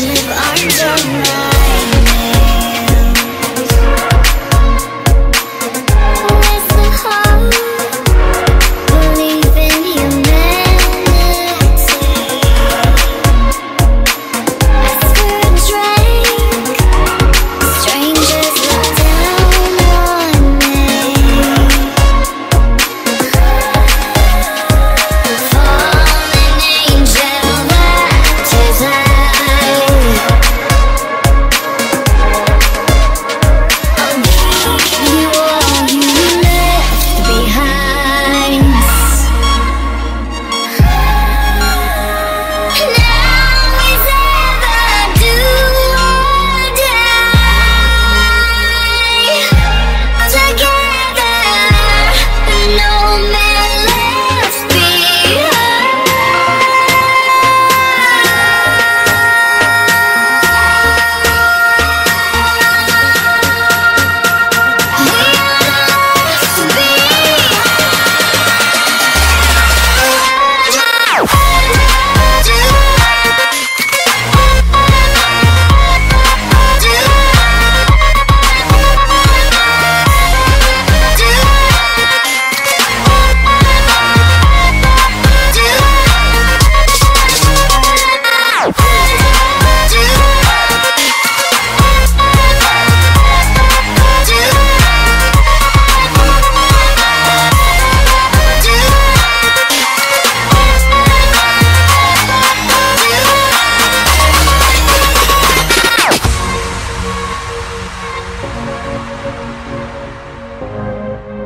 Live under my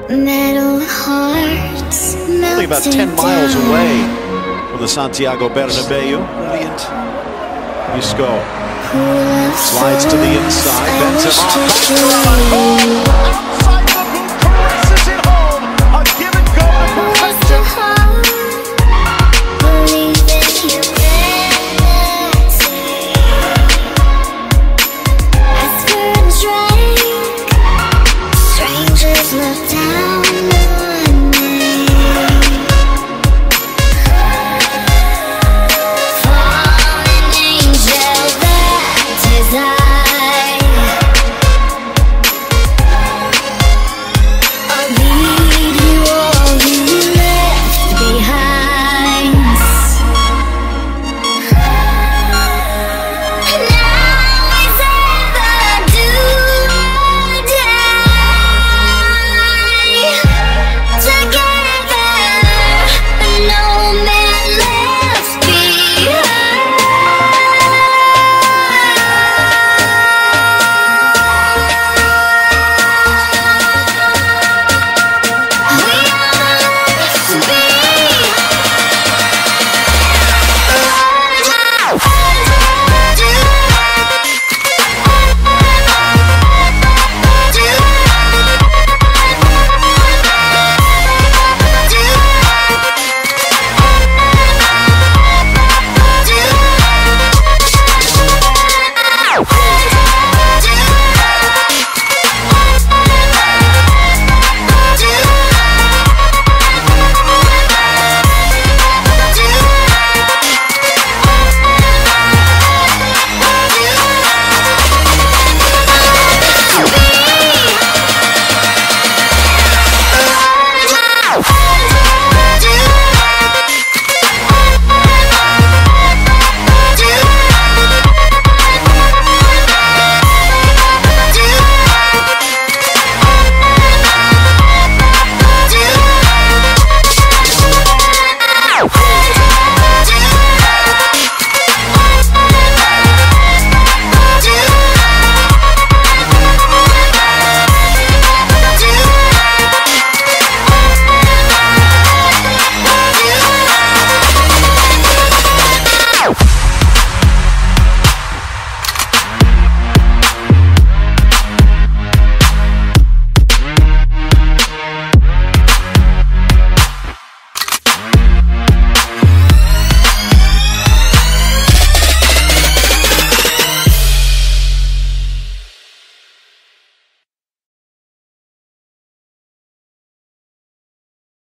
Metal hearts Only about 10 miles away from the Santiago Bernabeu. Brilliant. Isco slides to the inside. Benzema.